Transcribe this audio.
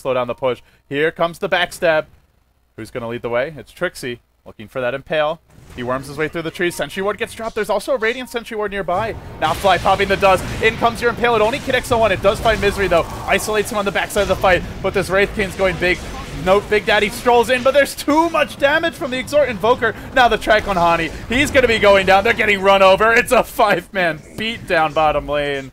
slow down the push. Here comes the backstab. Who's going to lead the way? It's Trixi, looking for that Impale. He worms his way through the trees. Sentry Ward gets dropped. There's also a Radiant Sentry Ward nearby. Now Fly popping the dust. In comes your Impale. It only connects on one. It does find Misery, though. Isolates him on the backside of the fight. But this Wraith King's going big. Note Big Daddy strolls in, but there's too much damage from the Exort Invoker. Now the track on Hani. He's going to be going down. They're getting run over. It's a five-man beat down bottom lane.